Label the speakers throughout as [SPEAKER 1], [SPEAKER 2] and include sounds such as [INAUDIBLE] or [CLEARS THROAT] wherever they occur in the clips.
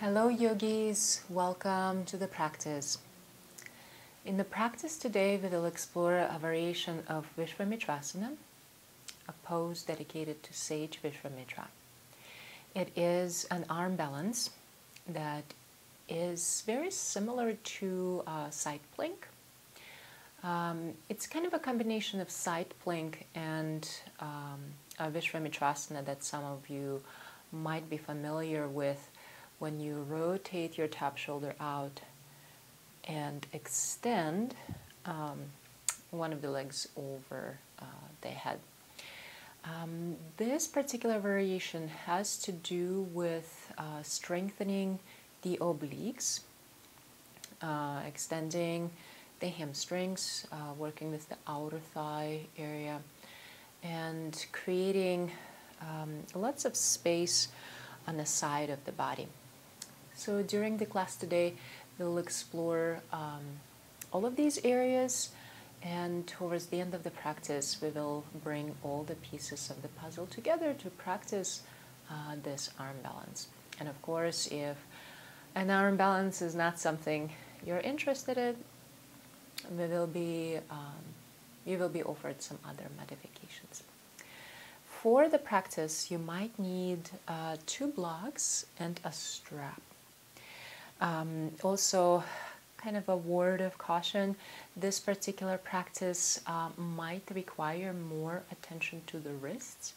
[SPEAKER 1] Hello, yogis. Welcome to the practice. In the practice today, we will explore a variation of Vishwamitrasana, a pose dedicated to Sage Vishwamitra. It is an arm balance that is very similar to uh, side plank. Um, it's kind of a combination of side plank and um, a Vishwamitrasana that some of you might be familiar with when you rotate your top shoulder out and extend um, one of the legs over uh, the head. Um, this particular variation has to do with uh, strengthening the obliques, uh, extending the hamstrings, uh, working with the outer thigh area, and creating um, lots of space on the side of the body. So during the class today, we'll explore um, all of these areas and towards the end of the practice, we will bring all the pieces of the puzzle together to practice uh, this arm balance. And of course, if an arm balance is not something you're interested in, we will be, um, you will be offered some other modifications. For the practice, you might need uh, two blocks and a strap. Um, also, kind of a word of caution this particular practice uh, might require more attention to the wrists.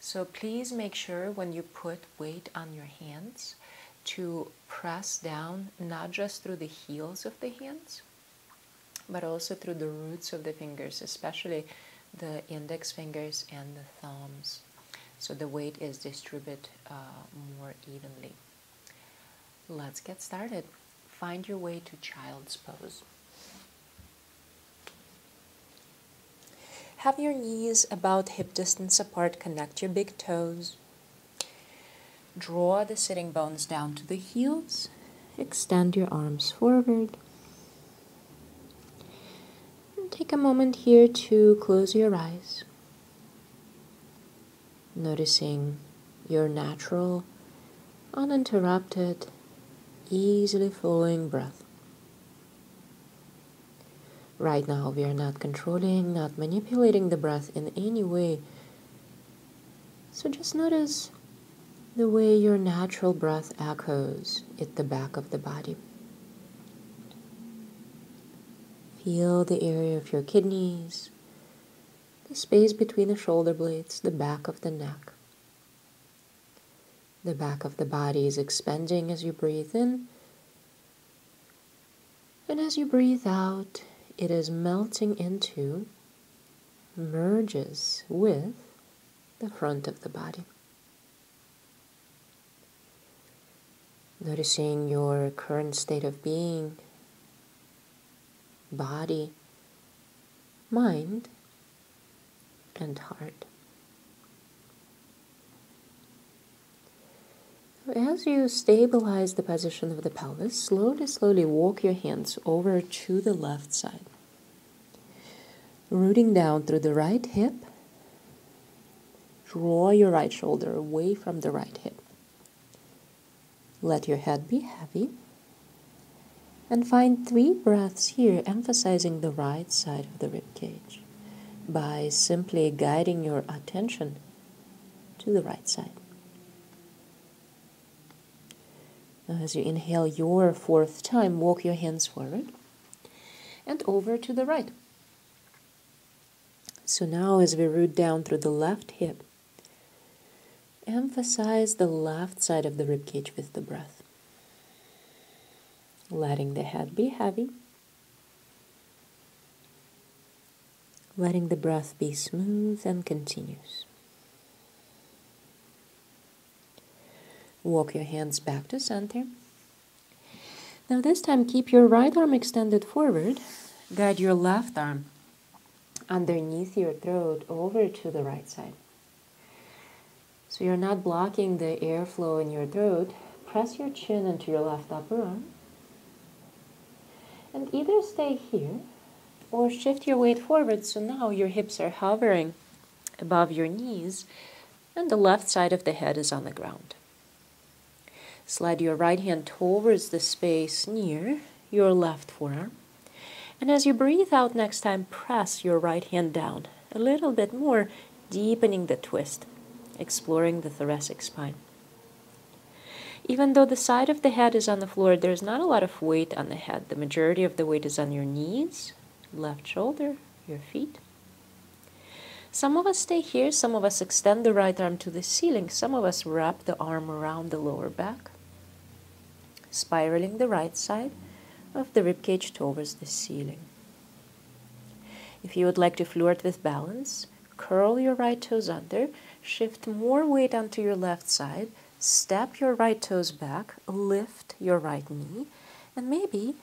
[SPEAKER 1] So please make sure when you put weight on your hands to press down not just through the heels of the hands, but also through the roots of the fingers, especially the index fingers and the thumbs. So the weight is distributed uh, more evenly. Let's get started. Find your way to child's pose. Have your knees about hip distance apart, connect your big toes. Draw the sitting bones down to the heels. Extend your arms forward. And take a moment here to close your eyes, noticing your natural, uninterrupted, easily flowing breath. Right now, we are not controlling, not manipulating the breath in any way. So just notice the way your natural breath echoes at the back of the body. Feel the area of your kidneys, the space between the shoulder blades, the back of the neck. The back of the body is expanding as you breathe in. And as you breathe out, it is melting into, merges with the front of the body. Noticing your current state of being, body, mind, and heart. As you stabilize the position of the pelvis, slowly, slowly walk your hands over to the left side. Rooting down through the right hip, draw your right shoulder away from the right hip. Let your head be heavy. And find three breaths here, emphasizing the right side of the rib cage by simply guiding your attention to the right side. Now, as you inhale your fourth time, walk your hands forward and over to the right. So now, as we root down through the left hip, emphasize the left side of the ribcage with the breath. Letting the head be heavy. Letting the breath be smooth and continuous. Walk your hands back to center. Now, this time, keep your right arm extended forward. Guide your left arm underneath your throat over to the right side. So you're not blocking the airflow in your throat. Press your chin into your left upper arm. And either stay here or shift your weight forward so now your hips are hovering above your knees and the left side of the head is on the ground.
[SPEAKER 2] Slide your right hand towards the space near your left forearm. And as you breathe out next time, press your right hand down a little bit more, deepening the twist, exploring the thoracic spine. Even though the side of the head is on the floor, there's not a lot of weight on the head. The majority of the weight is on your knees, left shoulder, your feet. Some of us stay here, some of us extend the right arm to the ceiling, some of us wrap the arm around the lower back, spiraling the right side of the ribcage towards the ceiling. If you would like to flirt with balance, curl your right toes under, shift more weight onto your left side, Step your right toes back, lift your right knee, and maybe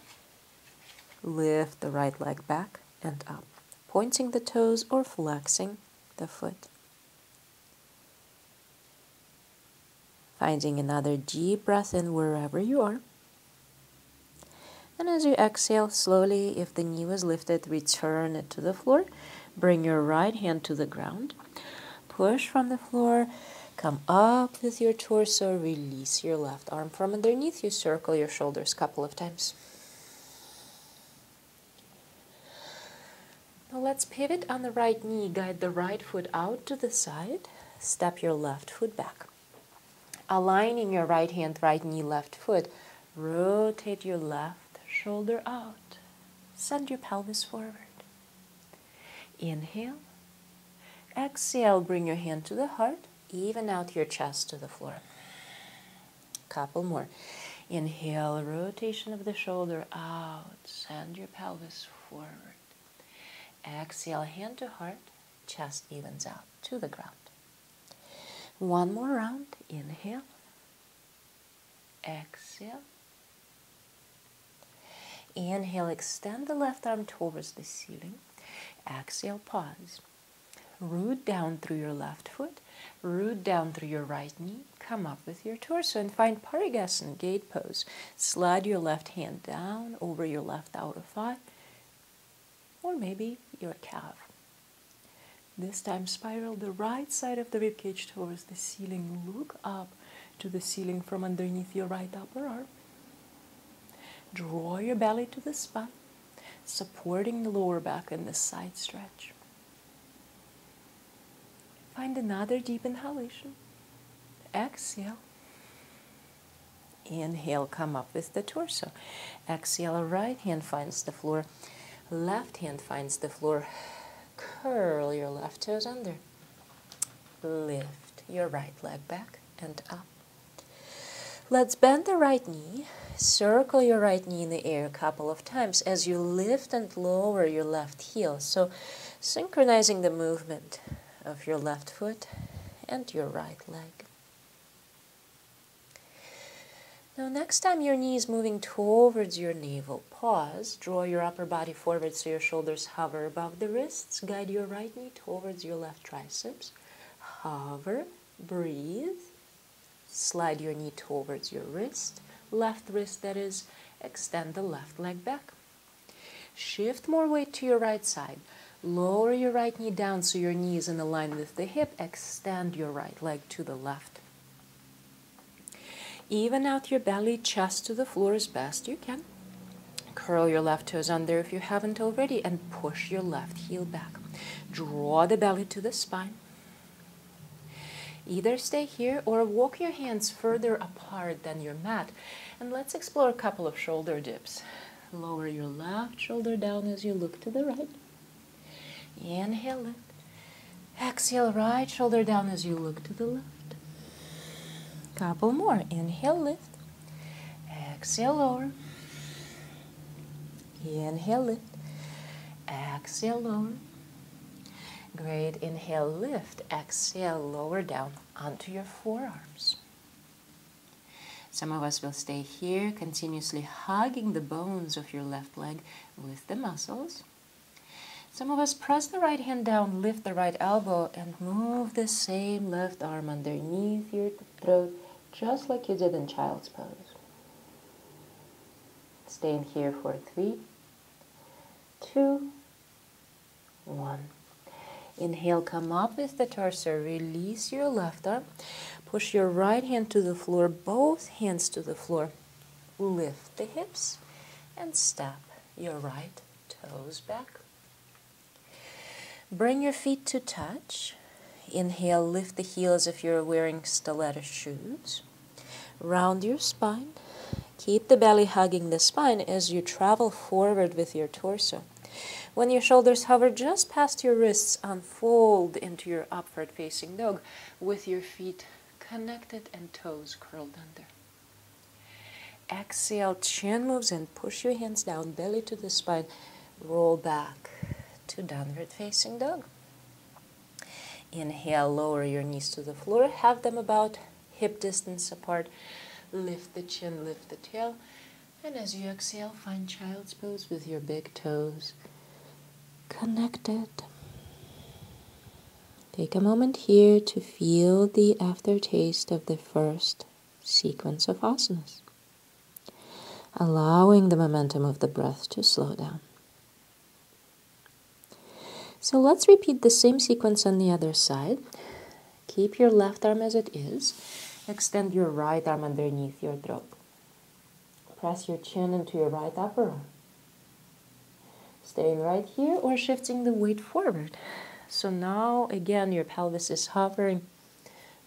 [SPEAKER 2] lift the right leg back and up, pointing the toes or flexing the foot. Finding another deep breath in wherever you are. And as you exhale slowly, if the knee was lifted, return it to the floor. Bring your right hand to the ground. Push from the floor Come up with your torso, release your left arm from underneath you, circle your shoulders a couple of times. Now let's pivot on the right knee, guide the right foot out to the side, step your left foot back. Aligning your right hand, right knee, left foot, rotate your left shoulder out. Send your pelvis forward. Inhale. Exhale, bring your hand to the heart even out your chest to the floor. Couple more. Inhale, rotation of the shoulder out. Send your pelvis forward. Exhale, hand to heart. Chest evens out to the ground. One more round. Inhale. Exhale. Inhale, extend the left arm towards the ceiling. Exhale, pause. Root down through your left foot root down through your right knee, come up with your torso and find Parigasana gate pose. Slide your left hand down over your left outer thigh or maybe your calf. This time spiral the right side of the ribcage towards the ceiling. Look up to the ceiling from underneath your right upper arm. Draw your belly to the spine, supporting the lower back and the side stretch. Find another deep inhalation. Exhale. Inhale, come up with the torso. Exhale, right hand finds the floor. Left hand finds the floor. Curl your left toes under. Lift your right leg back and up. Let's bend the right knee. Circle your right knee in the air a couple of times as you lift and lower your left heel. So synchronizing the movement of your left foot and your right leg. Now, next time your knee is moving towards your navel, pause, draw your upper body forward so your shoulders hover above the wrists. Guide your right knee towards your left triceps. Hover, breathe, slide your knee towards your wrist, left wrist that is, extend the left leg back. Shift more weight to your right side. Lower your right knee down so your knee is in line with the hip. Extend your right leg to the left. Even out your belly, chest to the floor as best you can. Curl your left toes under if you haven't already and push your left heel back. Draw the belly to the spine. Either stay here or walk your hands further apart than your mat. And let's explore a couple of shoulder dips. Lower your left shoulder down as you look to the right. Inhale, lift. Exhale, right shoulder down as you look to the left. Couple more. Inhale, lift. Exhale, lower. Inhale, lift. Exhale, lower. Great. Inhale, lift. Exhale, lower down onto your forearms. Some of us will stay here, continuously hugging the bones of your left leg with the muscles. Some of us press the right hand down, lift the right elbow, and move the same left arm underneath your throat, just like you did in child's pose. Stay in here for three, two, one. Inhale, come up with the torso. Release your left arm. Push your right hand to the floor, both hands to the floor. Lift the hips and step your right toes back. Bring your feet to touch. Inhale, lift the heels if you're wearing stiletto shoes. Round your spine. Keep the belly hugging the spine as you travel forward with your torso. When your shoulders hover just past your wrists, unfold into your upward facing dog with your feet connected and toes curled under. Exhale, chin moves and push your hands down, belly to the spine, roll back to downward facing dog. Inhale, lower your knees to the floor, have them about hip distance apart. Lift the chin, lift the tail. And as you exhale, find child's pose with your big toes connected. Take a moment here to feel the aftertaste of the first sequence of asanas, allowing the momentum of the breath to slow down. So let's repeat the same sequence on the other side. Keep your left arm as it is. Extend your right arm underneath your throat. Press your chin into your right upper arm. Staying right here or shifting the weight forward. So now, again, your pelvis is hovering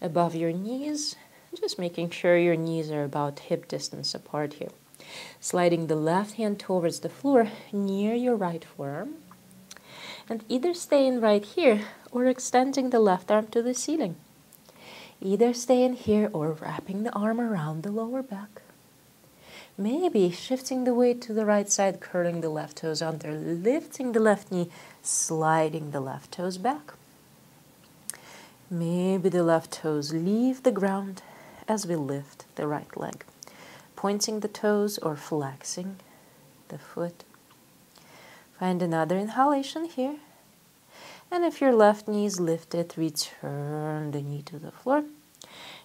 [SPEAKER 2] above your knees. Just making sure your knees are about hip distance apart here. Sliding the left hand towards the floor near your right forearm and either staying right here or extending the left arm to the ceiling. Either staying here or wrapping the arm around the lower back. Maybe shifting the weight to the right side, curling the left toes under, lifting the left knee, sliding the left toes back. Maybe the left toes leave the ground as we lift the right leg, pointing the toes or flexing the foot. Find another inhalation here. And if your left knee is lifted, return the knee to the floor.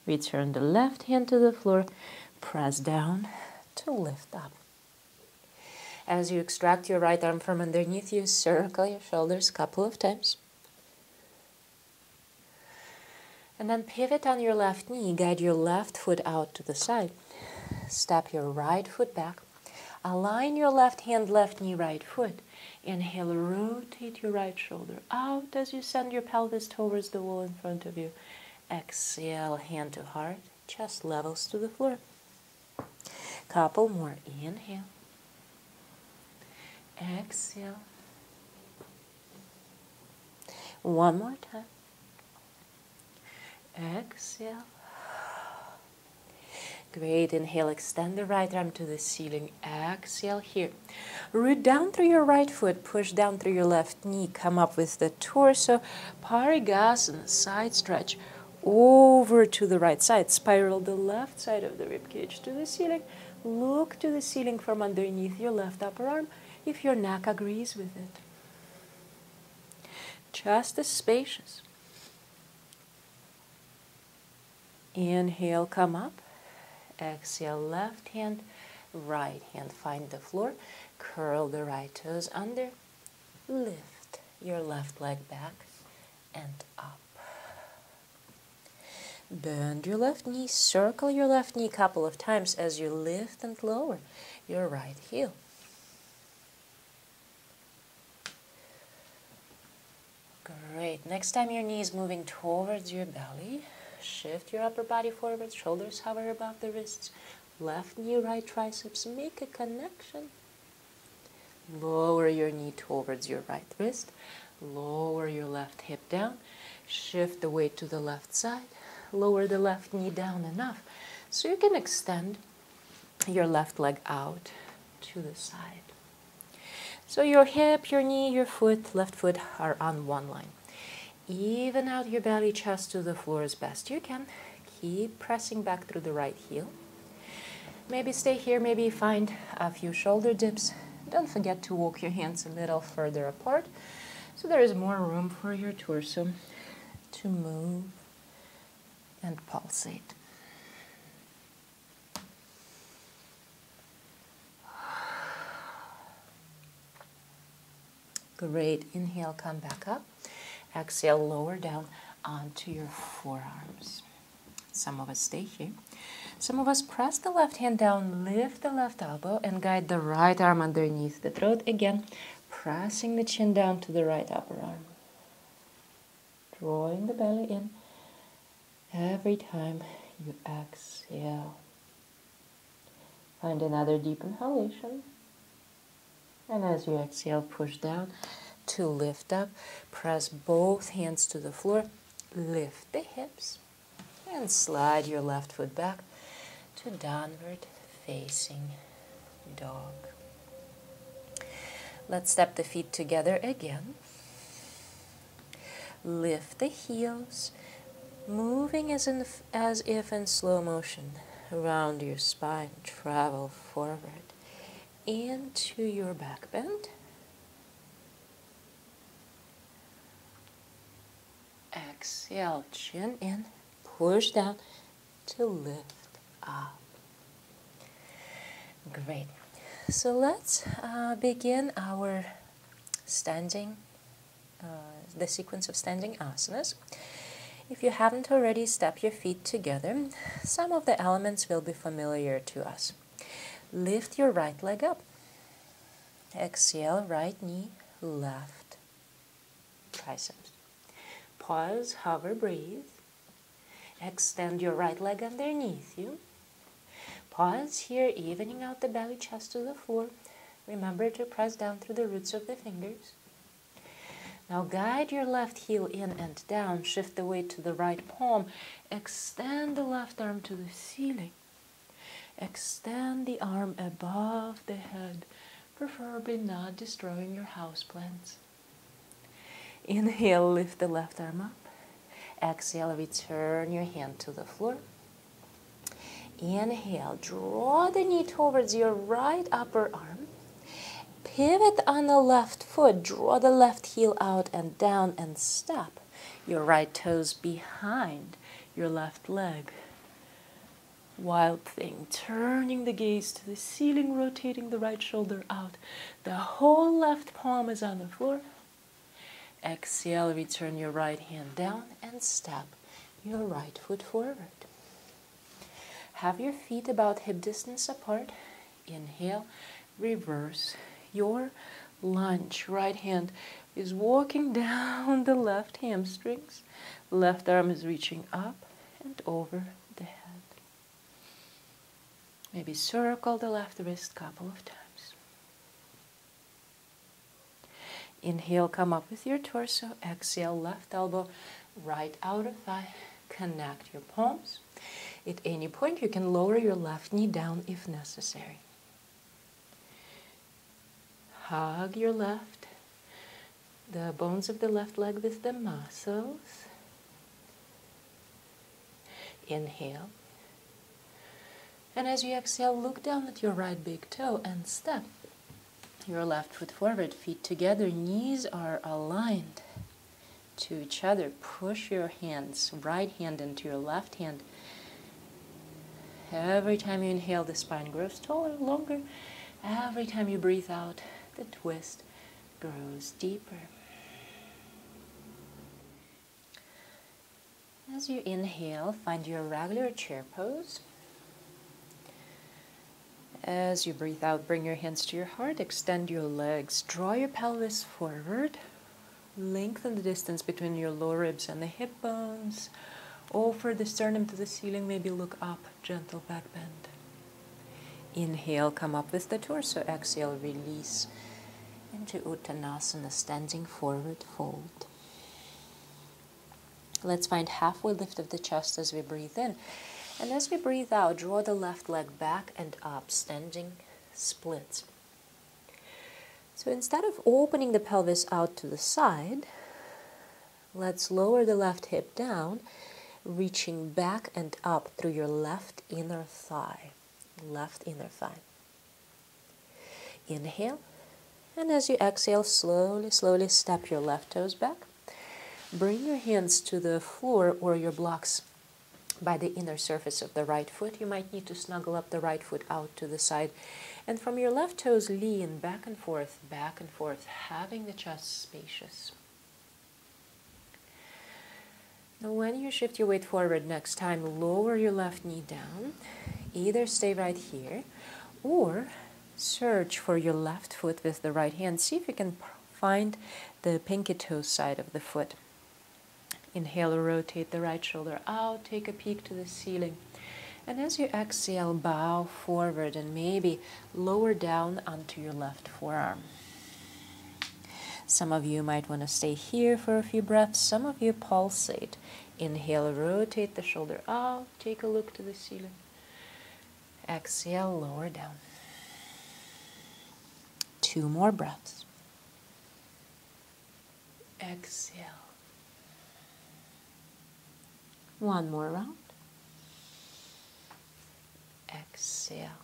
[SPEAKER 2] Return the left hand to the floor. Press down to lift up. As you extract your right arm from underneath you, circle your shoulders a couple of times. And then pivot on your left knee, guide your left foot out to the side. Step your right foot back. Align your left hand, left knee, right foot. Inhale, rotate your right shoulder out as you send your pelvis towards the wall in front of you. Exhale, hand to heart, chest levels to the floor. Couple more. Inhale. Exhale. One more time. Exhale. Great. Inhale, extend the right arm to the ceiling. Exhale here. Root down through your right foot, push down through your left knee. Come up with the torso. Parigasana, side stretch. Over to the right side. Spiral the left side of the ribcage to the ceiling. Look to the ceiling from underneath your left upper arm if your neck agrees with it. Chest is spacious. Inhale, come up. Exhale, left hand, right hand. Find the floor. Curl the right toes under. Lift your left leg back and up. Bend your left knee. Circle your left knee a couple of times as you lift and lower your right heel. Great. Next time your knee is moving towards your belly, Shift your upper body forward, shoulders hover above the wrists. Left knee, right triceps, make a connection. Lower your knee towards your right wrist. Lower your left hip down. Shift the weight to the left side. Lower the left knee down enough so you can extend your left leg out to the side. So your hip, your knee, your foot, left foot are on one line. Even out your belly, chest to the floor as best you can. Keep pressing back through the right heel. Maybe stay here, maybe find a few shoulder dips. Don't forget to walk your hands a little further apart so there is more room for your torso to move and pulsate. Great. Inhale, come back up.
[SPEAKER 1] Exhale, lower down onto your forearms. Some of us stay here. Some of us press the left hand down, lift the left elbow, and guide the right arm underneath the throat. Again, pressing the chin down to the right upper arm. Drawing the belly in every time you exhale. Find another deep inhalation. And as you exhale, push down to lift up. Press both hands to the floor. Lift the hips. And slide your left foot back to downward facing dog. Let's step the feet together again. Lift the heels, moving as, in, as if in slow motion around your spine. Travel forward into your back bend. Exhale, chin in, push down to lift up. Great. So let's uh, begin our standing, uh, the sequence of standing asanas. If you haven't already, step your feet together. Some of the elements will be familiar to us. Lift your right leg up. Exhale, right knee, left triceps. Pause, hover, breathe. Extend your right leg underneath you. Pause here, evening out the belly, chest to the floor. Remember to press down through the roots of the fingers. Now guide your left heel in and down. Shift the weight to the right palm. Extend the left arm to the ceiling. Extend the arm above the head, preferably not destroying your houseplants. Inhale, lift the left arm up. Exhale, return your hand to the floor. Inhale, draw the knee towards your right upper arm. Pivot on the left foot, draw the left heel out and down and step your right toes behind your left leg. Wild thing, turning the gaze to the ceiling, rotating the right shoulder out. The whole left palm is on the floor. Exhale, return your right hand down and step your right foot forward. Have your feet about hip distance apart. Inhale, reverse your lunge. Right hand is walking [LAUGHS] down the left hamstrings. Left arm is reaching up and over the head. Maybe circle the left wrist a couple of times. Inhale, come up with your torso. Exhale, left elbow, right outer thigh. Connect your palms. At any point, you can lower your left knee down if necessary. Hug your left, the bones of the left leg with the muscles. Inhale. And as you exhale, look down at your right big toe and step your left foot forward, feet together, knees are aligned to each other. Push your hands, right hand into your left hand. Every time you inhale, the spine grows taller, longer. Every time you breathe out, the twist grows deeper. As you inhale, find your regular chair pose. As you breathe out, bring your hands to your heart, extend your legs, draw your pelvis forward, lengthen the distance between your lower ribs and the hip bones. Offer the sternum to the ceiling, maybe look up, gentle back bend. Inhale, come up with the torso. Exhale, release into Uttanasana, standing forward fold. Let's find halfway lift of the chest as we breathe in. And as we breathe out, draw the left leg back and up, standing splits. So instead of opening the pelvis out to the side, let's lower the left hip down, reaching back and up through your left inner thigh. Left inner thigh. Inhale, and as you exhale, slowly, slowly step your left toes back. Bring your hands to the floor or your blocks by the inner surface of the right foot. You might need to snuggle up the right foot out to the side. And from your left toes, lean back and forth, back and forth, having the chest spacious.
[SPEAKER 2] Now, when you shift your weight forward next time, lower your left knee down. Either stay right here or search for your left foot with the right hand. See if you can find the pinky toe side of the foot. Inhale, rotate the right shoulder out, take a peek to the ceiling. And as you exhale, bow forward and maybe lower down onto your left forearm. Some of you might want to stay here for a few breaths. Some of you pulsate. Inhale, rotate the shoulder out, take a look to the ceiling. Exhale, lower down. Two more breaths. Exhale. One more round. Exhale.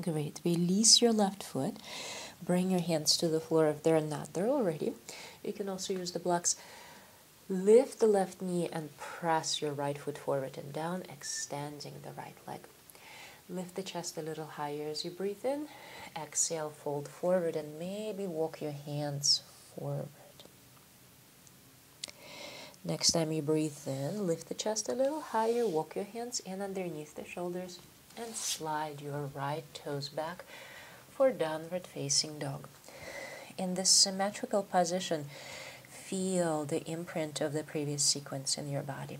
[SPEAKER 2] Great. Release your left foot. Bring your hands to the floor if they're not there already. You can also use the blocks. Lift the left knee and press your right foot forward and down, extending the right leg. Lift the chest a little higher as you breathe in. Exhale, fold forward and maybe walk your hands forward. Next time you breathe in, lift the chest a little higher, walk your hands in underneath the shoulders, and slide your right toes back for downward facing dog. In this symmetrical position, feel the imprint of the previous sequence in your body.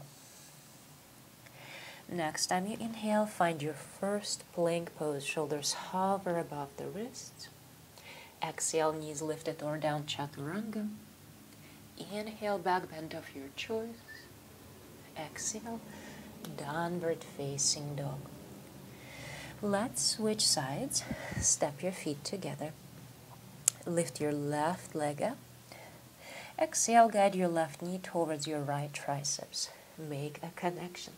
[SPEAKER 2] Next time you inhale, find your first plank pose, shoulders hover above the wrists. Exhale, knees lifted or down, chaturanga. Inhale, back bend of your choice. Exhale, downward facing dog. Let's switch sides. Step your feet together. Lift your left leg up. Exhale, guide your left knee towards your right triceps. Make a connection.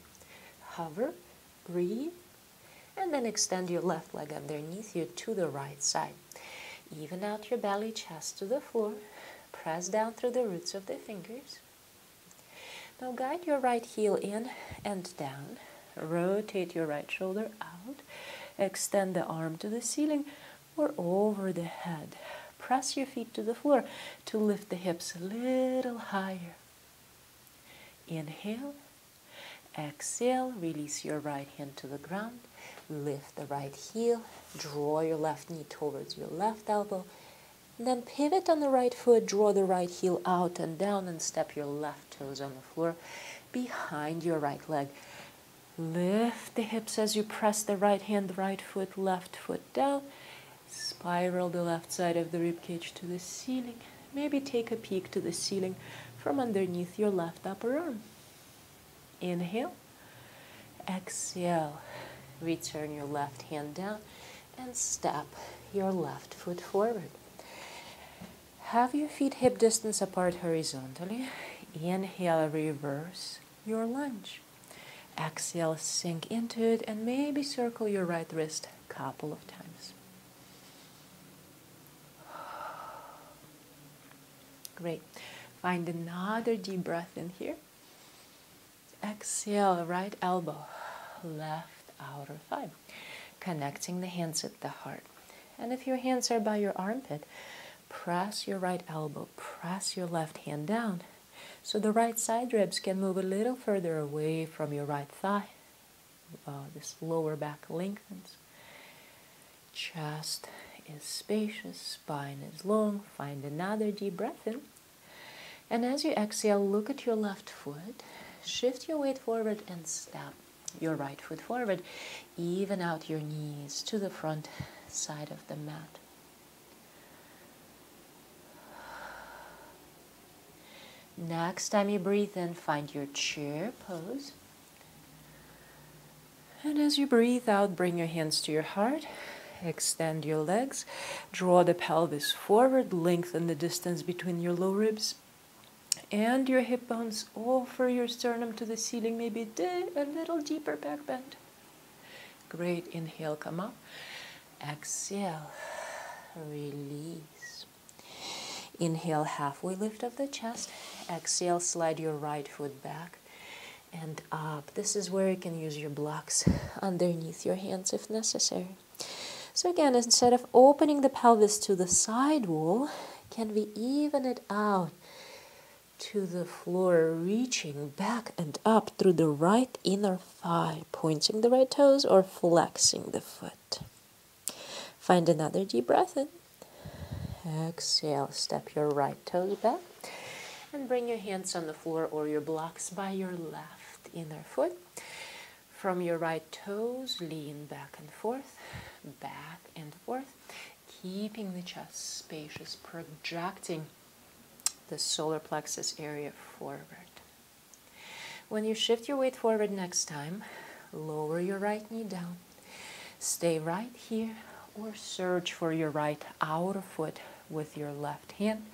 [SPEAKER 2] Hover, breathe, and then extend your left leg underneath you to the right side. Even out your belly, chest to the floor. Press down through the roots of the fingers. Now guide your right heel in and down. Rotate your right shoulder out. Extend the arm to the ceiling or over the head. Press your feet to the floor to lift the hips a little higher. Inhale. Exhale. Release your right hand to the ground. Lift the right heel. Draw your left knee towards your left elbow then pivot on the right foot, draw the right heel out and down, and step your left toes on the floor behind your right leg. Lift the hips as you press the right hand, right foot, left foot down. Spiral the left side of the ribcage to the ceiling. Maybe take a peek to the ceiling from underneath your left upper arm. Inhale. Exhale. Return your left hand down and step your left foot forward. Have your feet hip distance apart horizontally. Inhale, reverse your lunge. Exhale, sink into it and maybe circle your right wrist a couple of times. Great. Find another deep breath in here. Exhale, right elbow, left outer thigh. Connecting the hands at the heart. And if your hands are by your armpit, press your right elbow, press your left hand down. So the right side ribs can move a little further away from your right thigh. Uh, this lower back lengthens. Chest is spacious, spine is long. Find another deep breath in. And as you exhale, look at your left foot. Shift your weight forward and step your right foot forward. Even out your knees to the front side of the mat. Next time you breathe in, find your chair pose. And as you breathe out, bring your hands to your heart. Extend your legs. Draw the pelvis forward. Lengthen the distance between your low ribs and your hip bones. Offer your sternum to the ceiling. Maybe a little deeper back bend. Great. Inhale, come up. Exhale. Release. Inhale, halfway lift of the chest. Exhale, slide your right foot back and up. This is where you can use your blocks underneath your hands if necessary. So again, instead of opening the pelvis to the side wall, can we even it out to the floor, reaching back and up through the right inner thigh, pointing the right toes or flexing the foot. Find another deep breath in. Exhale, step your right toes back and bring your hands on the floor or your blocks by your left inner foot. From your right toes, lean back and forth, back and forth, keeping the chest spacious, projecting the solar plexus area forward. When you shift your weight forward next time, lower your right knee down. Stay right here or search for your right outer foot with your left hand,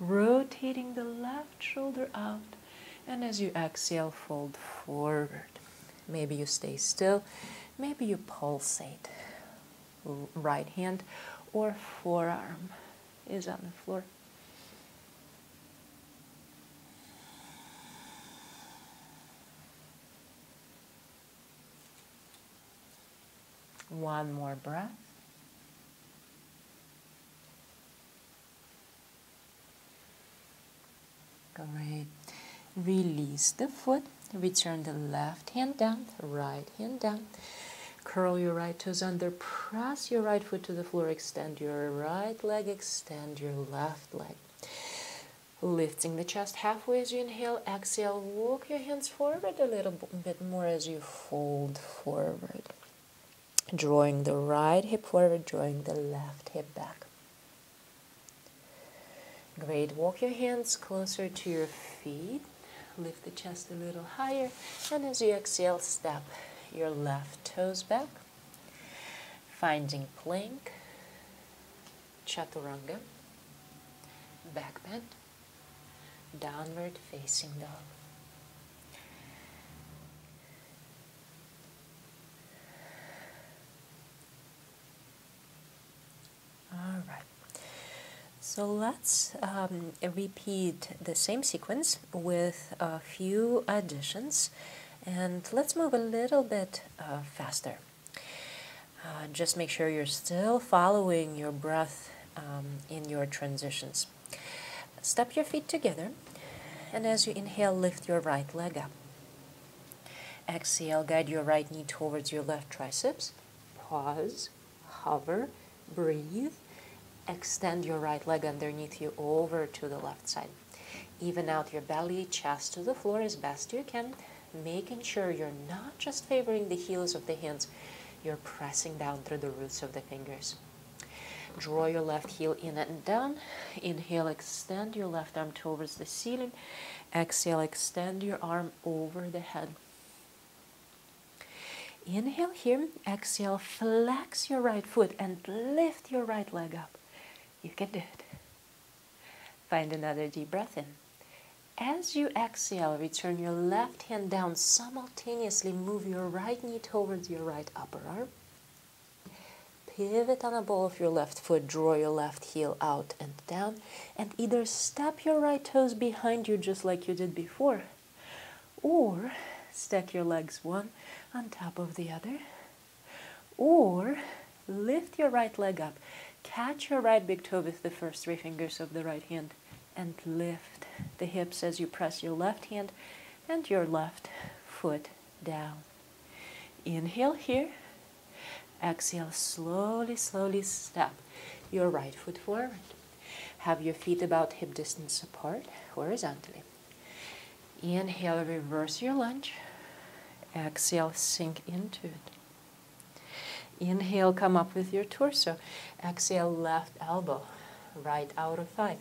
[SPEAKER 2] rotating the left shoulder out. And as you exhale, fold forward. Maybe you stay still, maybe you pulsate. Right hand or forearm is on the floor. One more breath. Great. Release the foot. Return the left hand down, right hand down. Curl your right toes under. Press your right foot to the floor. Extend your right leg. Extend your left leg. Lifting the chest halfway as you inhale. Exhale. Walk your hands forward a little bit more as you fold forward drawing the right hip forward, drawing the left hip back. Great. Walk your hands closer to your feet. Lift the chest a little higher. And as you exhale, step your left toes back. Finding plank, chaturanga, back bend, downward facing dog. All right. So let's um, repeat the same sequence with a few additions and let's move a little bit uh, faster. Uh, just make sure you're still following your breath um, in your transitions. Step your feet together and as you inhale, lift your right leg up. Exhale, guide your right knee towards your left triceps. Pause, hover, breathe extend your right leg underneath you over to the left side. Even out your belly, chest to the floor as best you can, making sure you're not just favoring the heels of the hands, you're pressing down through the roots of the fingers. Draw your left heel in and down. Inhale, extend your left arm towards the ceiling. Exhale, extend your arm over the head. Inhale here, exhale, flex your right foot and lift your right leg up. You can do it. Find another deep breath in. As you exhale, return your left hand down. Simultaneously move your right knee towards your right upper arm. Pivot on the ball of your left foot. Draw your left heel out and down. And either step your right toes behind you just like you did before. Or stack your legs one on top of the other. Or lift your right leg up Catch your right big toe with the first three fingers of the right hand and lift the hips as you press your left hand and your left foot down. Inhale here. Exhale, slowly, slowly step your right foot forward. Have your feet about hip distance apart horizontally. Inhale, reverse your lunge. Exhale, sink into it. Inhale, come up with your torso. Exhale, left elbow, right outer thigh.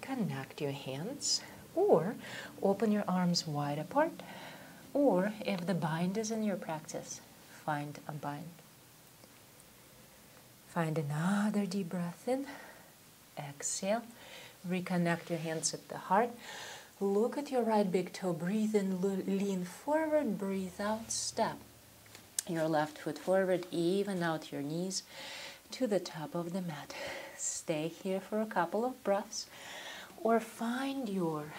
[SPEAKER 2] Connect your hands or open your arms wide apart. Or if the bind is in your practice, find a bind. Find another deep breath in. Exhale. Reconnect your hands at the heart. Look at your right big toe. Breathe in, lean forward. Breathe out. Step your left foot forward, even out your knees to the top of the mat. Stay here for a couple of breaths or find your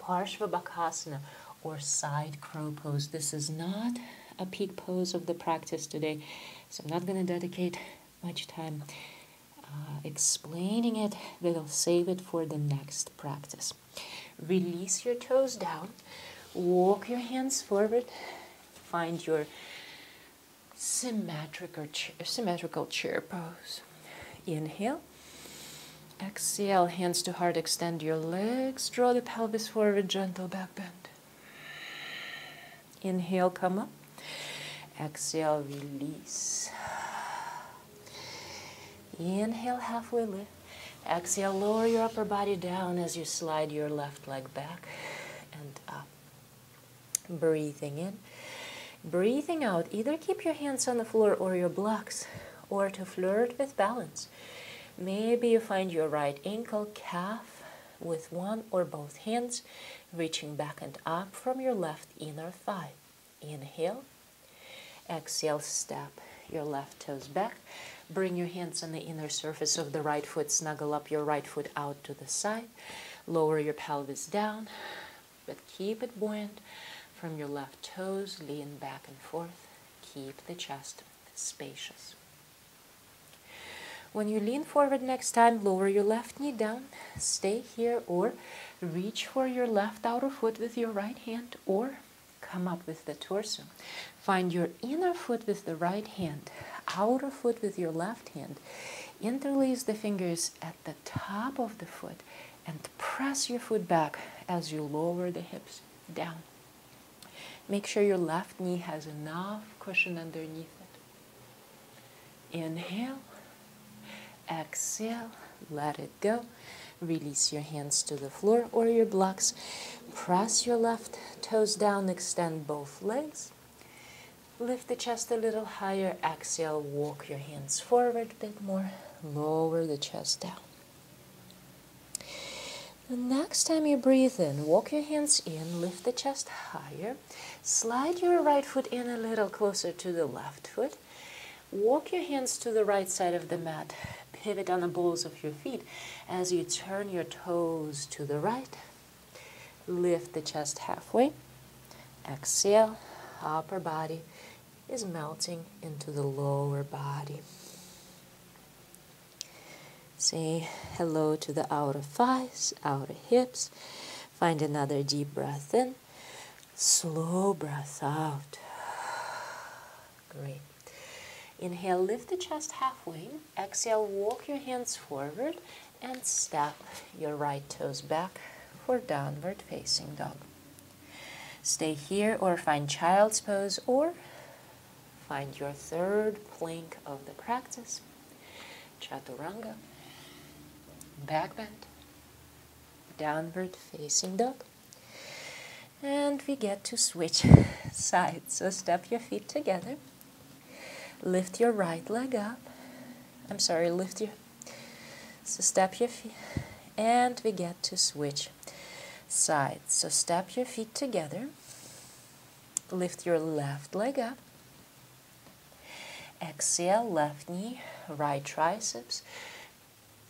[SPEAKER 2] Parshva or side crow pose. This is not a peak pose of the practice today, so I'm not going to dedicate much time uh, explaining it. We'll save it for the next practice. Release your toes down. Walk your hands forward. Find your symmetrical chair, symmetrical chair pose. Inhale. Exhale, hands to heart, extend your legs, draw the pelvis forward, gentle back bend. Inhale, come up. Exhale, release. Inhale, halfway lift. Exhale, lower your upper body down as you slide your left leg back and up. Breathing in. Breathing out, either keep your hands on the floor or your blocks, or to flirt with balance. Maybe you find your right ankle, calf with one or both hands, reaching back and up from your left inner thigh. Inhale. Exhale, step your left toes back. Bring your hands on the inner surface of the right foot. Snuggle up your right foot out to the side. Lower your pelvis down, but keep it buoyant from your left toes. Lean back and forth. Keep the chest spacious. When you lean forward next time, lower your left knee down. Stay here or reach for your left outer foot with your right hand or come up with the torso. Find your inner foot with the right hand, outer foot with your left hand. Interlace the fingers at the top of the foot and press your foot back as you lower the hips down. Make sure your left knee has enough cushion underneath it. Inhale, exhale, let it go. Release your hands to the floor or your blocks. Press your left toes down, extend both legs. Lift the chest a little higher. Exhale, walk your hands forward a bit more. Lower the chest down. The next time you breathe in, walk your hands in, lift the chest higher. Slide your right foot in a little closer to the left foot. Walk your hands to the right side of the mat. Pivot on the balls of your feet as you turn your toes to the right. Lift the chest halfway. Exhale, upper body is melting into the lower body. Say hello to the outer thighs, outer hips. Find another deep breath in. Slow breath out. Great. Inhale, lift the chest halfway. Exhale, walk your hands forward and step your right toes back for downward facing dog. Stay here or find child's pose or find your third plank of the practice. Chaturanga. Back bend. Downward facing dog. And we get to switch [LAUGHS] sides. So step your feet together. Lift your right leg up. I'm sorry, lift your. So step your feet. And we get to switch sides. So step your feet together. Lift your left leg up. Exhale, left knee, right triceps.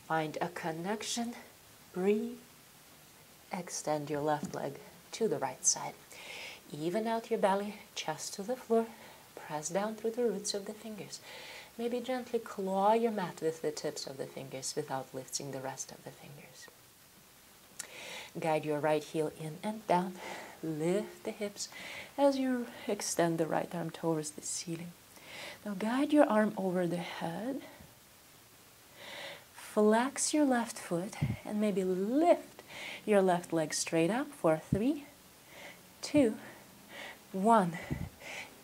[SPEAKER 2] Find a connection. Breathe. Extend your left leg to the right side. Even out your belly, chest to the floor. Press down through the roots of the fingers. Maybe gently claw your mat with the tips of the fingers without lifting the rest of the fingers. Guide your right heel in and down. Lift the hips as you extend the right arm towards the ceiling. Now guide your arm over the head. Flex your left foot and maybe lift your left leg straight up for three, two, one.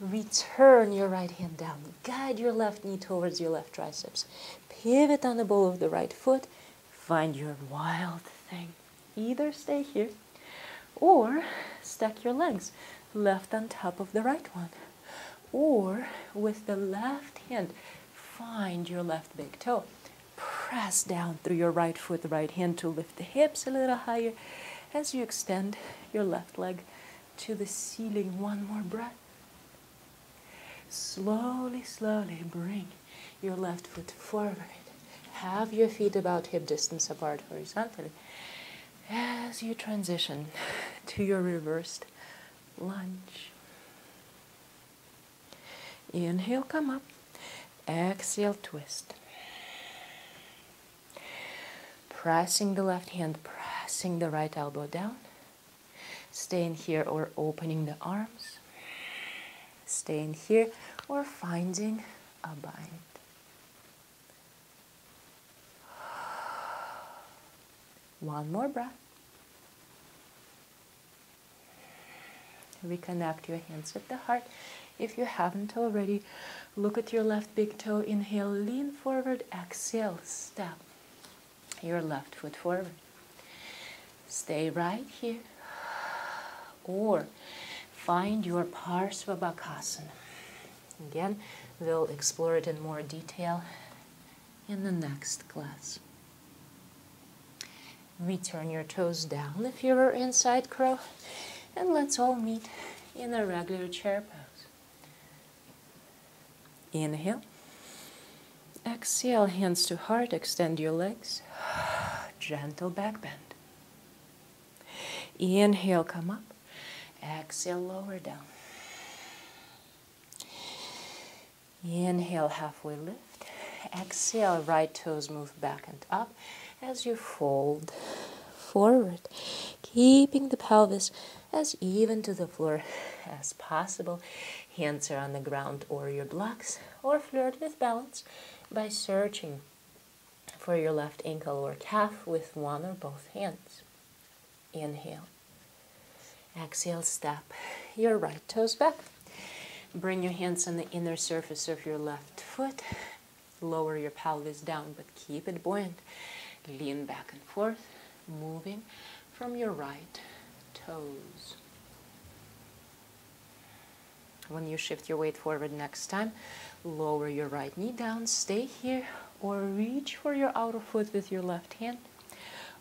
[SPEAKER 2] Return your right hand down. Guide your left knee towards your left triceps. Pivot on the ball of the right foot. Find your wild thing. Either stay here or stack your legs left on top of the right one. Or with the left hand, find your left big toe. Press down through your right foot, the right hand to lift the hips a little higher as you extend your left leg to the ceiling. One more breath. Slowly, slowly bring your left foot forward. Have your feet about hip distance apart horizontally as you transition to your reversed lunge. Inhale, come up. Exhale, twist. Pressing the left hand, pressing the right elbow down.
[SPEAKER 1] staying here or opening the arms, staying here or finding a bind. One more breath. Reconnect your hands with the heart. If you haven't already, look at your left big toe. Inhale, lean forward. Exhale, step your left foot forward. Stay right here. Or find your Parsvabakasana. Again, we'll explore it in more detail in the next class. Return your toes down if you're in side crow. And let's all meet in a regular chair pose. Inhale. Exhale, hands to heart, extend your legs. [SIGHS] Gentle back bend. Inhale, come up. Exhale, lower down. Inhale, halfway lift. Exhale, right toes move back and up as you fold forward, keeping the pelvis as even to the floor as possible. Hands are on the ground or your blocks, or flirt with balance by searching for your left ankle or calf with one or both hands. Inhale. Exhale, step your right toes back. Bring your hands on the inner surface of your left foot. Lower your pelvis down, but keep it buoyant. Lean back and forth, moving from your right toes. When you shift your weight forward next time, lower your right knee down, stay here, or reach for your outer foot with your left hand,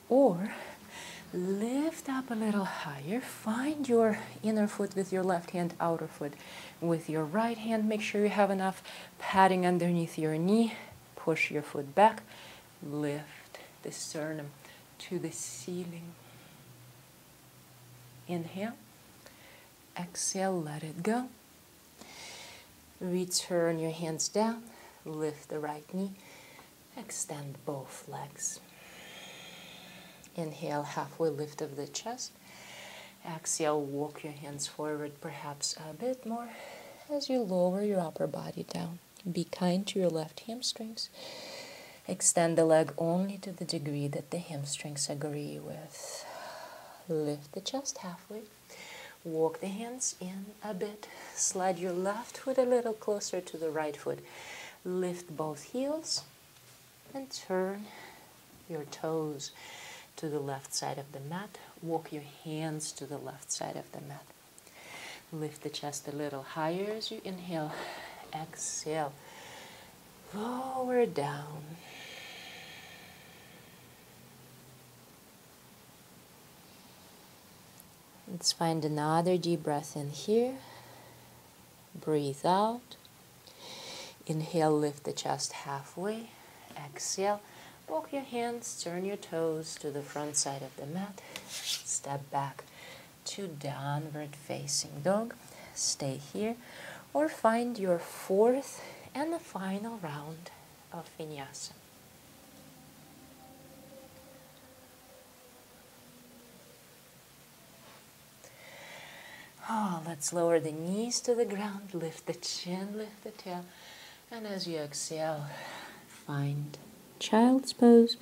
[SPEAKER 1] or lift up a little higher. Find your inner foot with your left hand, outer foot with your right hand. Make sure you have enough padding underneath your knee. Push your foot back, lift the sternum to the ceiling. Inhale. Exhale, let it go. Return your hands down. Lift the right knee. Extend both legs. Inhale, halfway lift of the chest. Exhale, walk your hands forward perhaps a bit more as you lower your upper body down. Be kind to your left hamstrings. Extend the leg only to the degree that the hamstrings agree with. Lift the chest halfway. Walk the hands in a bit. Slide your left foot a little closer to the right foot. Lift both heels and turn your toes to the left side of the mat. Walk your hands to the left side of the mat. Lift the chest a little higher as you inhale. Exhale. Lower down. Let's find another deep breath in here. Breathe out. Inhale, lift the chest halfway. Exhale, walk your hands, turn your toes to the front side of the mat. Step back to downward facing dog. Stay here or find your fourth and the final round of vinyasa. Oh, let's lower the knees to the ground, lift the chin, lift the tail, and as you exhale, find child's pose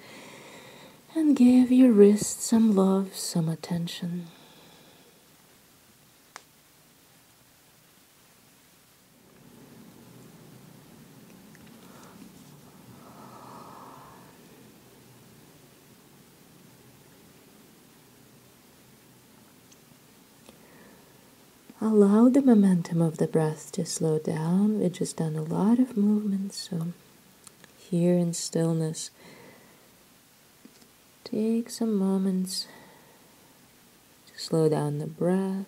[SPEAKER 1] and give your wrist some love, some attention. Allow the momentum of the breath to slow down. We've just done a lot of movements, so here in stillness, take some moments to slow down the breath,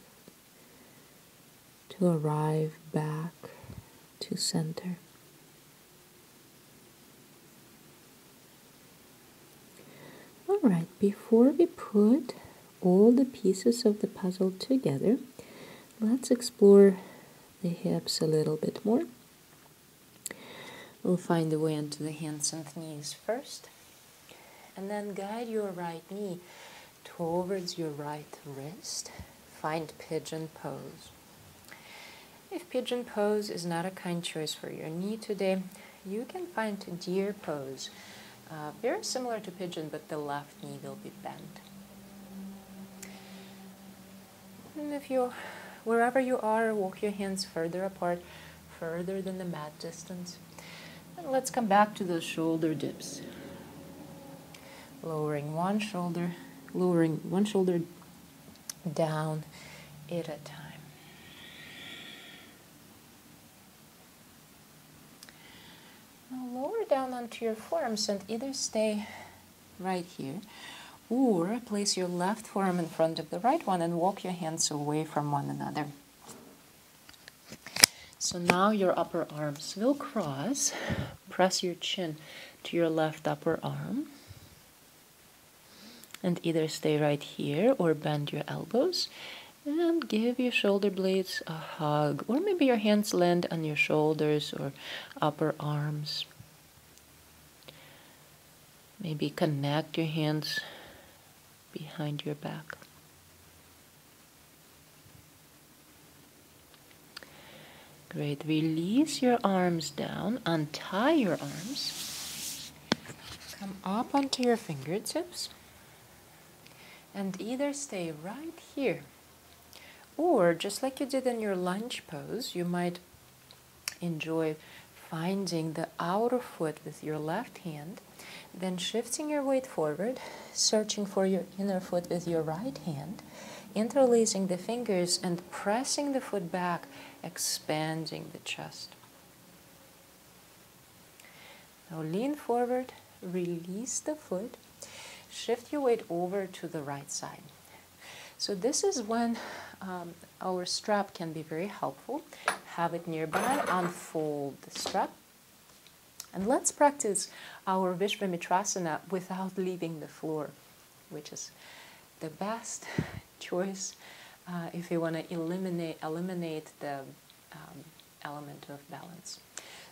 [SPEAKER 1] to arrive back to center. All right, before we put all the pieces of the puzzle together, let's explore the hips a little bit more. We'll find the way onto the hands and knees first, and then guide your right knee towards your right wrist. find pigeon pose. If pigeon pose is not a kind choice for your knee today, you can find deer pose. Uh, very similar to pigeon, but the left knee will be bent. And if you, wherever you are, walk your hands further apart, further than the mat distance. And let's come back to the shoulder dips. Lowering one shoulder, lowering one shoulder down at a time. Now lower down onto your forearms and either stay right here or place your left forearm in front of the right one and walk your hands away from one another. So now your upper arms will cross. Press your chin to your left upper arm. And either stay right here or bend your elbows and give your shoulder blades a hug. Or maybe your hands land on your shoulders or upper arms. Maybe connect your hands behind your back. Great. Release your arms down. Untie your arms. Come up onto your fingertips. And either stay right here or just like you did in your lunge pose, you might enjoy finding the outer foot with your left hand, then shifting your weight forward, searching for your inner foot with your right hand, interlacing the fingers and pressing the foot back, expanding the chest. Now lean forward, release the foot, shift your weight over to the right side. So this is when um, our strap can be very helpful. Have it nearby, unfold the strap. And let's practice our Vishvamitrasana without leaving the floor, which is the best [LAUGHS] choice uh, if you want to eliminate, eliminate the um, element of balance.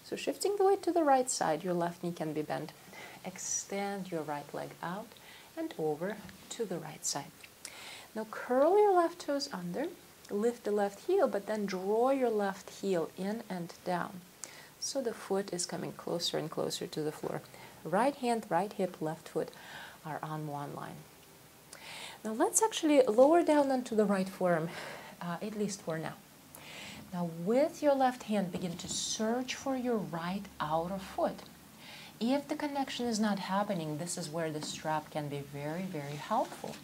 [SPEAKER 1] So shifting the weight to the right side, your left knee can be bent. Extend your right leg out and over to the right side. Now curl your left toes under, lift the left heel, but then draw your left heel in and down. So the foot is coming closer and closer to the floor. Right hand, right hip, left foot are on one line. Now let's actually lower down onto the right forearm, uh, at least for now. Now with your left hand, begin to search for your right outer foot. If the connection is not happening, this is where the strap can be very, very helpful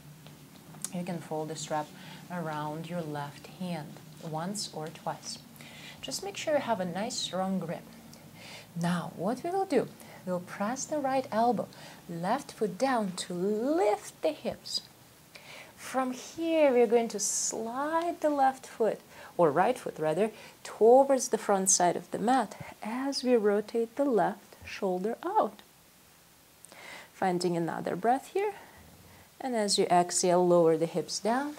[SPEAKER 1] you can fold the strap around your left hand once or twice. Just make sure you have a nice strong grip. Now, what we will do, we'll press the right elbow, left foot down to lift the hips. From here, we're going to slide the left foot, or right foot rather, towards the front side of the mat as we rotate the left shoulder out. Finding another breath here. And as you exhale, lower the hips down,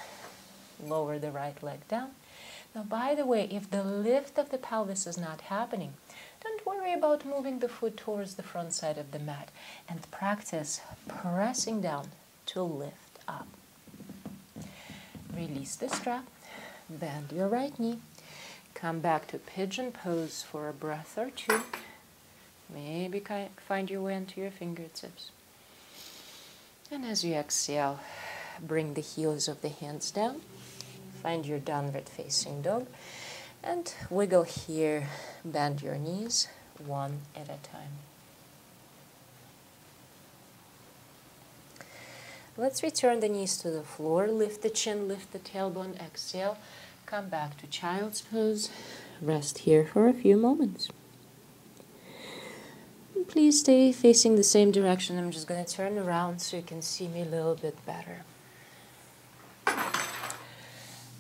[SPEAKER 1] lower the right leg down. Now, by the way, if the lift of the pelvis is not happening, don't worry about moving the foot towards the front side of the mat and practice pressing down to lift up. Release the strap, bend your right knee, come back to pigeon pose for a breath or two. Maybe find your way into your fingertips. And as you exhale, bring the heels of the hands down. Find your downward facing dog. And wiggle here, bend your knees one at a time. Let's return the knees to the floor. Lift the chin, lift the tailbone, exhale. Come back to child's pose. Rest here for a few moments please stay facing the same direction. I'm just going to turn around so you can see me a little bit better.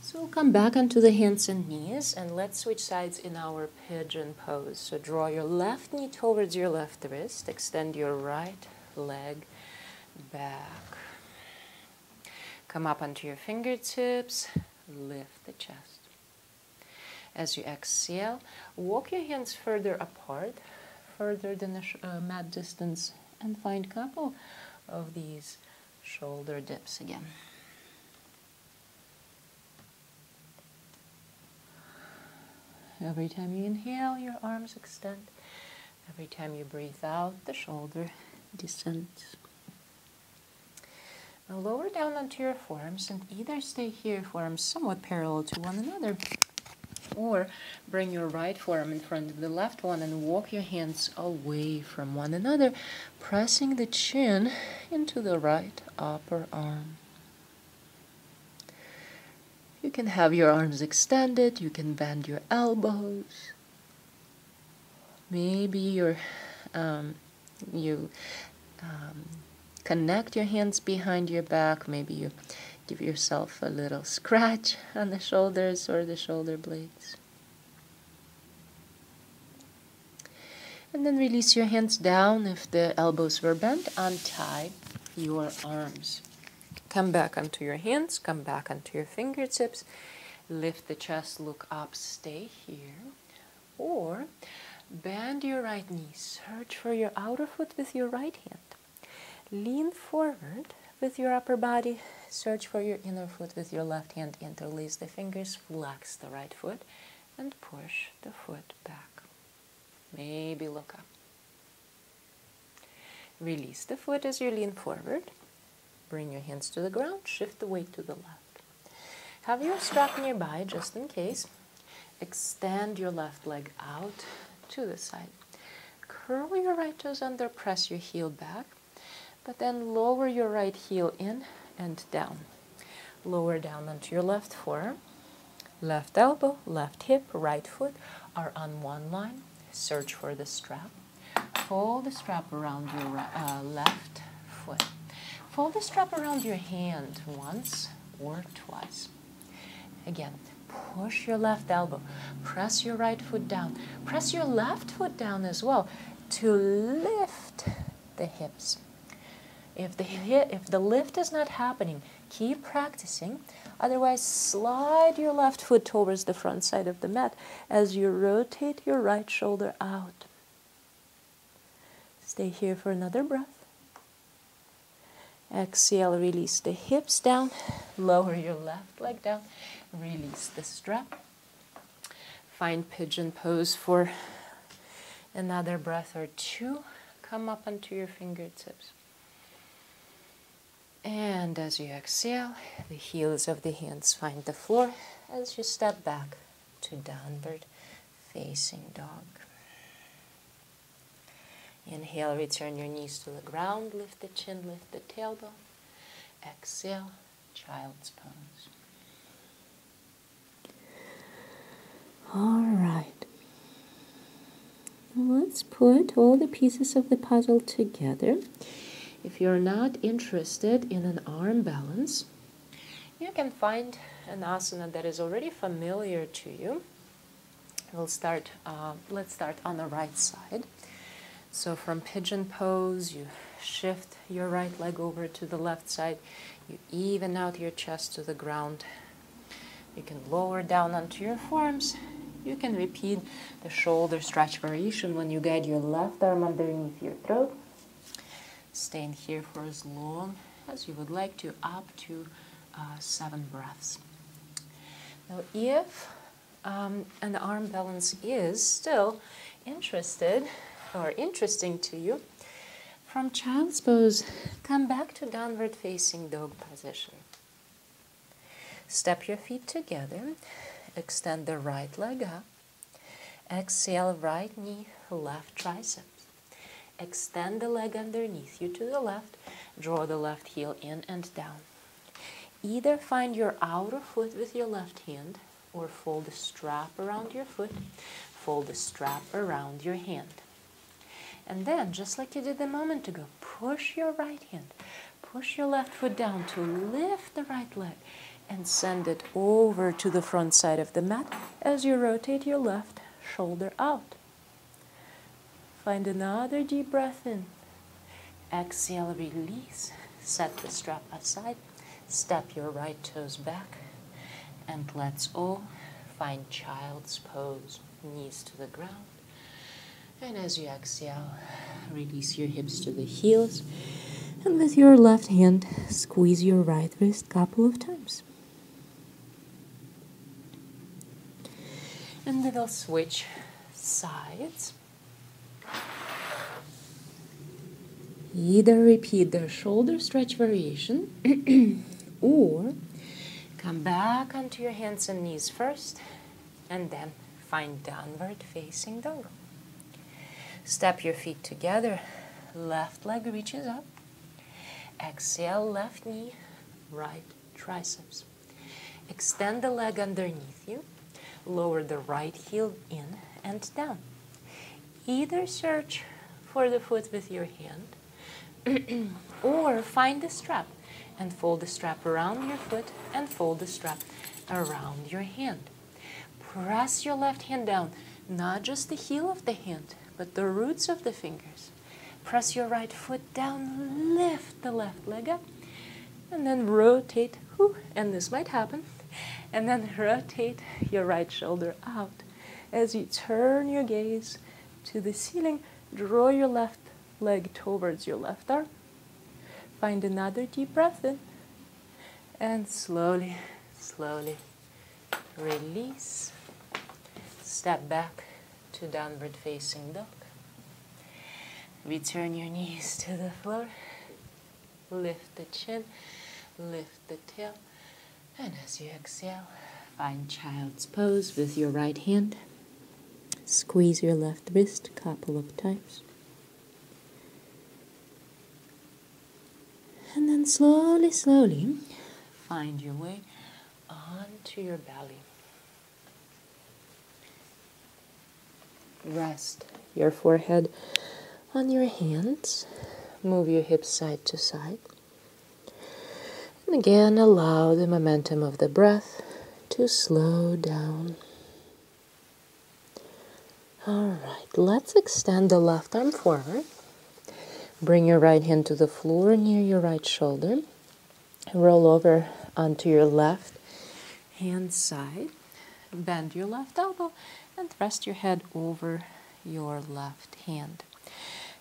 [SPEAKER 1] So come back onto the hands and knees and let's switch sides in our pigeon pose. So draw your left knee towards your left wrist, extend your right leg back. Come up onto your fingertips, lift the chest. As you exhale, walk your hands further apart, further than the uh, mat distance, and find couple of these shoulder dips again. Every time you inhale, your arms extend. Every time you breathe out, the shoulder descends. Now lower down onto your forearms and either stay here, forearms somewhat parallel to one another, or bring your right forearm in front of the left one and walk your hands away from one another, pressing the chin into the right upper arm. You can have your arms extended, you can bend your elbows. Maybe you're, um, you um, connect your hands behind your back, maybe you Give yourself a little scratch on the shoulders or the shoulder blades. And then release your hands down if the elbows were bent. Untie your arms. Come back onto your hands, come back onto your fingertips. Lift the chest, look up, stay here. Or bend your right knee, search for your outer foot with your right hand. Lean forward with your upper body, search for your inner foot with your left hand, interlace the fingers, flex the right foot, and push the foot back. Maybe look up. Release the foot as you lean forward. Bring your hands to the ground, shift the weight to the left. Have your strap nearby just in case. Extend your left leg out to the side. Curl your right toes under, press your heel back but then lower your right heel in and down. Lower down onto your left forearm. Left elbow, left hip, right foot are on one line. Search for the strap. Fold the strap around your uh, left foot. Fold the strap around your hand once or twice. Again, push your left elbow. Press your right foot down. Press your left foot down as well to lift the hips. If the, if the lift is not happening, keep practicing. Otherwise, slide your left foot towards the front side of the mat as you rotate your right shoulder out. Stay here for another breath. Exhale, release the hips down, lower your left leg down, release the strap. Find pigeon pose for another breath or two. Come up onto your fingertips. And as you exhale, the heels of the hands find the floor as you step back to downward facing dog. Inhale, return your knees to the ground, lift the chin, lift the tailbone. Exhale, child's pose.
[SPEAKER 2] All right. Let's put all the pieces of the puzzle together.
[SPEAKER 1] If you're not interested in an arm balance, you can find an asana that is already familiar to you. We'll start, uh, let's start on the right side. So from pigeon pose, you shift your right leg over to the left side. You even out your chest to the ground. You can lower down onto your forearms. You can repeat the shoulder stretch variation when you guide your left arm underneath your throat Staying here for as long as you would like to, up to uh, seven breaths. Now, if um, an arm balance is still interested or interesting to you, from child's pose, come back to downward facing dog position. Step your feet together, extend the right leg up, exhale, right knee, left tricep. Extend the leg underneath you to the left. Draw the left heel in and down. Either find your outer foot with your left hand or fold the strap around your foot, fold the strap around your hand. And then, just like you did a moment ago, push your right hand, push your left foot down to lift the right leg and send it over to the front side of the mat as you rotate your left shoulder out. Find another deep breath in. Exhale, release. Set the strap aside. Step your right toes back. And let's all find child's pose. Knees to the ground. And as you exhale, release your hips to the heels. And with your left hand, squeeze your right wrist a couple of times. And then we will switch sides. Either repeat the shoulder stretch variation [CLEARS THROAT] or come back onto your hands and knees first and then find downward facing dog. Step your feet together. Left leg reaches up. Exhale, left knee, right triceps. Extend the leg underneath you. Lower the right heel in and down. Either search for the foot with your hand [CLEARS THROAT] or find the strap and fold the strap around your foot and fold the strap around your hand. Press your left hand down, not just the heel of the hand, but the roots of the fingers. Press your right foot down, lift the left leg up, and then rotate. Whew, and this might happen. And then rotate your right shoulder out. As you turn your gaze to the ceiling, draw your left leg towards your left arm. Find another deep breath in. And slowly, slowly release. Step back to downward facing dog. Return your knees to the floor. Lift the chin, lift the tail. And as you exhale, find child's pose with your right hand. Squeeze your left wrist a couple of times. And then slowly, slowly find your way onto your belly. Rest your forehead on your hands. Move your hips side to side. And again, allow the momentum of the breath to slow down. All right, let's extend the left arm forward. Bring your right hand to the floor near your right shoulder. Roll over onto your left hand side. Bend your left elbow and rest your head over your left hand.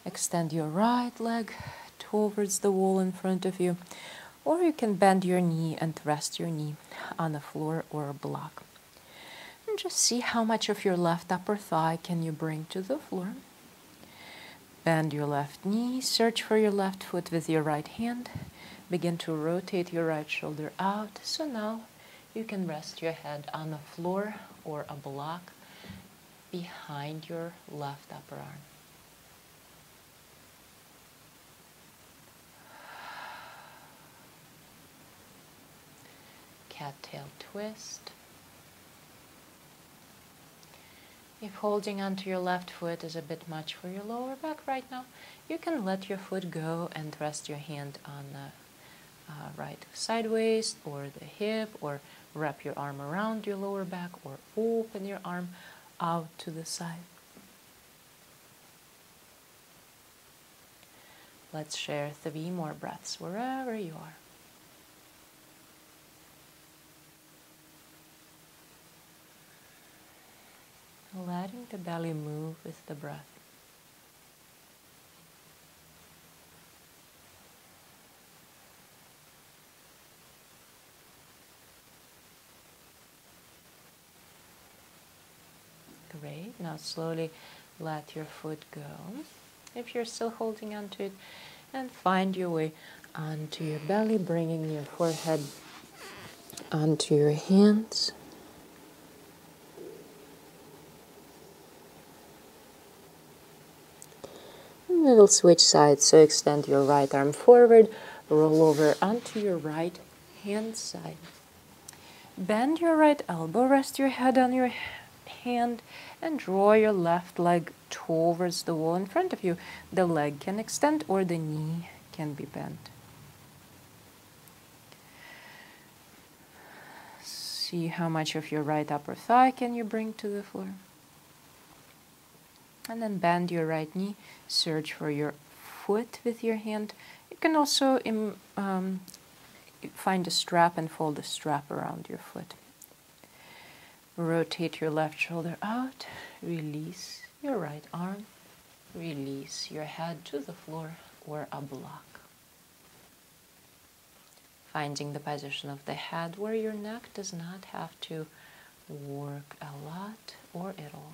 [SPEAKER 1] Extend your right leg towards the wall in front of you, or you can bend your knee and rest your knee on the floor or a block. And just see how much of your left upper thigh can you bring to the floor. Bend your left knee, search for your left foot with your right hand. Begin to rotate your right shoulder out. So now you can rest your head on the floor or a block behind your left upper arm. Cat tail twist. If holding onto your left foot is a bit much for your lower back right now, you can let your foot go and rest your hand on the uh, right sideways or the hip or wrap your arm around your lower back or open your arm out to the side. Let's share three more breaths wherever you are. Letting the belly move with the breath. Great. Now slowly let your foot go. If you're still holding onto it, and find your way onto your belly, bringing your forehead onto your hands. We will switch sides, so extend your right arm forward, roll over onto your right hand side. Bend your right elbow, rest your head on your hand and draw your left leg towards the wall in front of you. The leg can extend or the knee can be bent. See how much of your right upper thigh can you bring to the floor. And then bend your right knee, search for your foot with your hand. You can also um, find a strap and fold the strap around your foot. Rotate your left shoulder out, release your right arm, release your head to the floor or a block. Finding the position of the head where your neck does not have to work a lot or at all.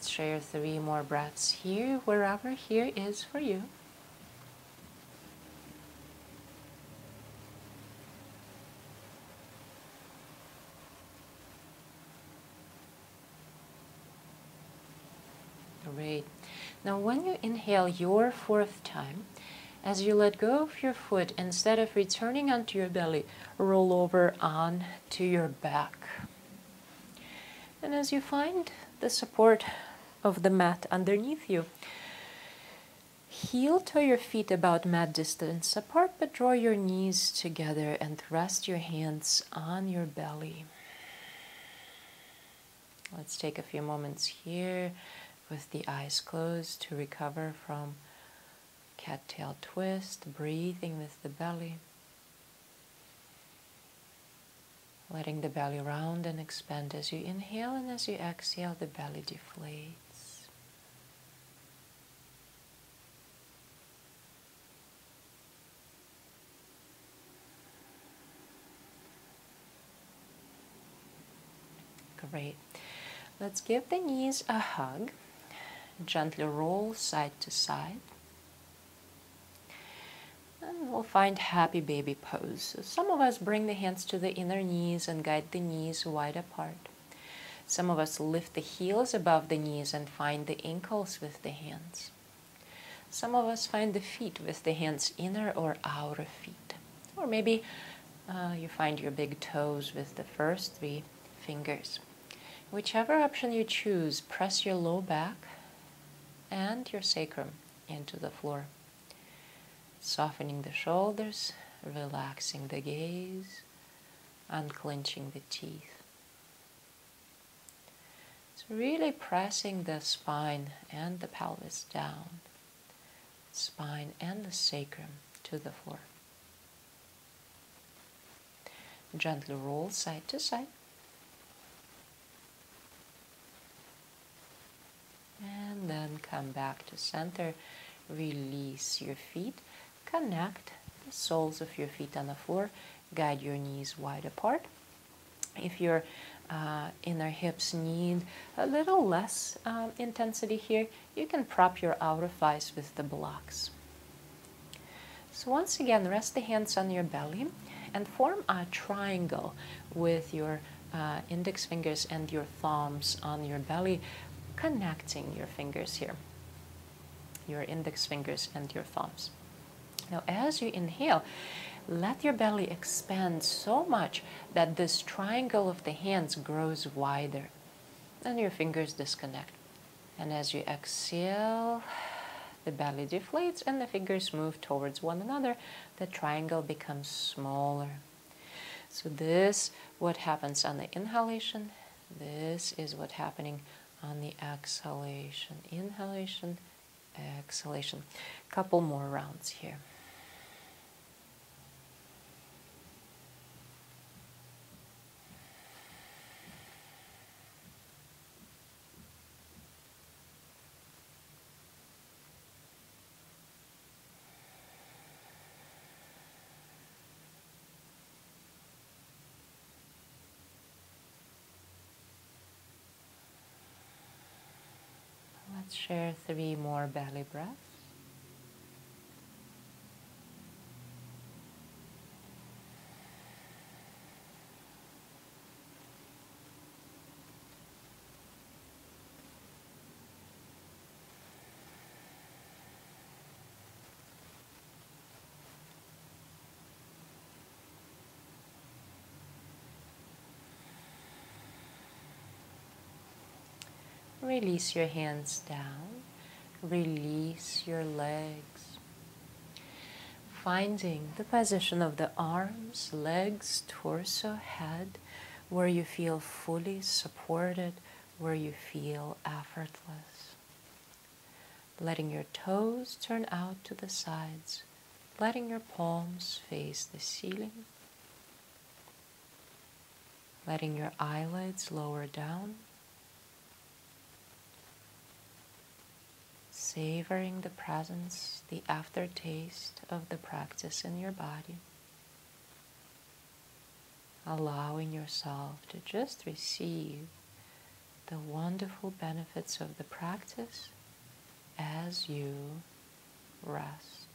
[SPEAKER 1] Let's share three more breaths here, wherever here is for you. Great. Now, when you inhale your fourth time, as you let go of your foot, instead of returning onto your belly, roll over on to your back. And as you find the support of the mat underneath you. Heel to your feet about mat distance apart, but draw your knees together and rest your hands on your belly. Let's take a few moments here with the eyes closed to recover from cattail twist, breathing with the belly. letting the belly round and expand as you inhale, and as you exhale, the belly deflates. Great. Let's give the knees a hug. Gently roll side to side. And we'll find happy baby pose. So some of us bring the hands to the inner knees and guide the knees wide apart. Some of us lift the heels above the knees and find the ankles with the hands. Some of us find the feet with the hands inner or outer feet. Or maybe uh, you find your big toes with the first three fingers. Whichever option you choose, press your low back and your sacrum into the floor softening the shoulders, relaxing the gaze, unclenching the teeth. So, really pressing the spine and the pelvis down, spine and the sacrum to the floor. Gently roll side to side. And then come back to center. Release your feet Connect the soles of your feet on the floor. Guide your knees wide apart. If your uh, inner hips need a little less um, intensity here, you can prop your outer thighs with the blocks. So once again, rest the hands on your belly and form a triangle with your uh, index fingers and your thumbs on your belly, connecting your fingers here, your index fingers and your thumbs. Now, as you inhale, let your belly expand so much that this triangle of the hands grows wider and your fingers disconnect. And as you exhale, the belly deflates and the fingers move towards one another. The triangle becomes smaller. So this what happens on the inhalation. This is what happening on the exhalation. Inhalation, exhalation. Couple more rounds here. Let's share three more belly breaths. Release your hands down. Release your legs. Finding the position of the arms, legs, torso, head, where you feel fully supported, where you feel effortless. letting your toes turn out to the sides, letting your palms face the ceiling, letting your eyelids lower down, savoring the presence, the aftertaste of the practice in your body, allowing yourself to just receive the wonderful benefits of the practice as you rest.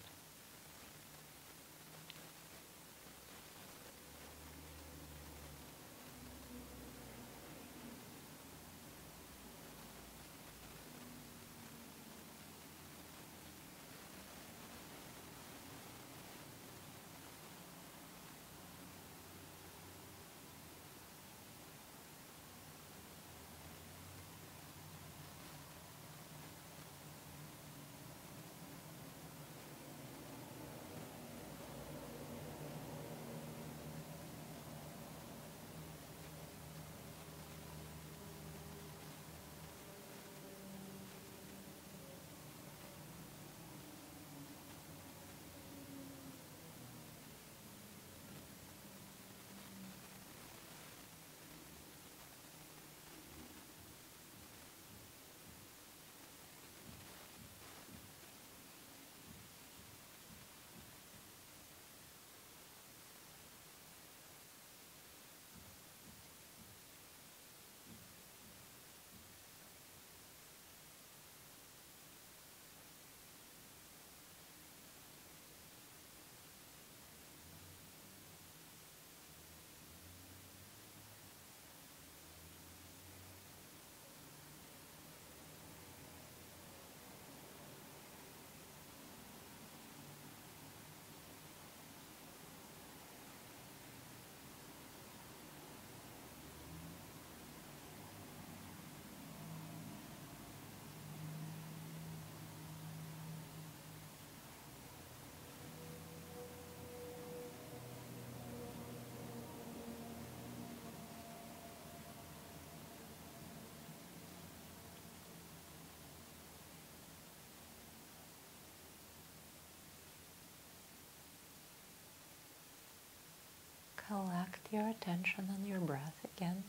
[SPEAKER 1] Your attention on your breath again.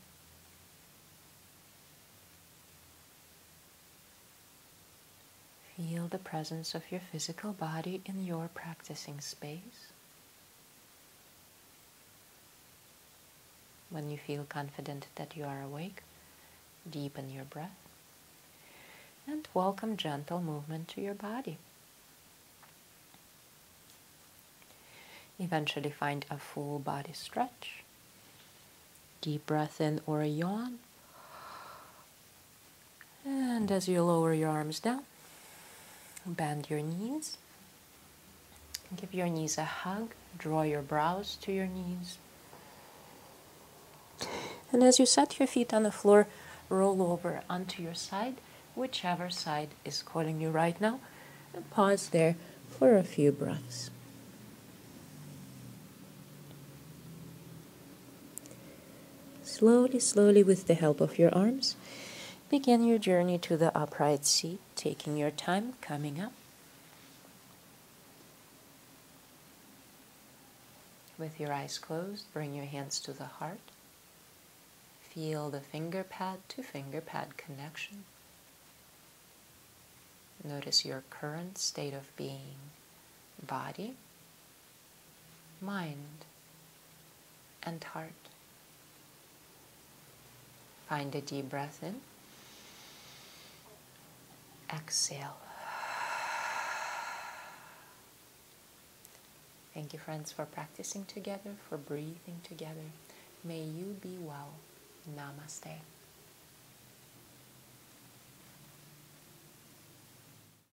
[SPEAKER 1] Feel the presence of your physical body in your practicing space. When you feel confident that you are awake, deepen your breath and welcome gentle movement to your body. Eventually find a full body stretch. Deep breath in or a yawn. And as you lower your arms down, bend your knees. Give your knees a hug. Draw your brows to your knees. And as you set your feet on the floor, roll over onto your side, whichever side is calling you right now, and pause there for a few breaths. Slowly, slowly, with the help of your arms, begin your journey to the upright seat, taking your time coming up. With your eyes closed, bring your hands to the heart. Feel the finger pad to finger pad connection. Notice your current state of being body, mind, and heart. Find a deep breath in. Exhale. Thank you, friends, for practicing together, for breathing together. May you be well. Namaste.